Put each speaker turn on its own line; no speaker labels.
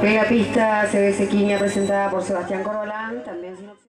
Pega pista CBS Quiña presentada por Sebastián Corbalán, también sin opción.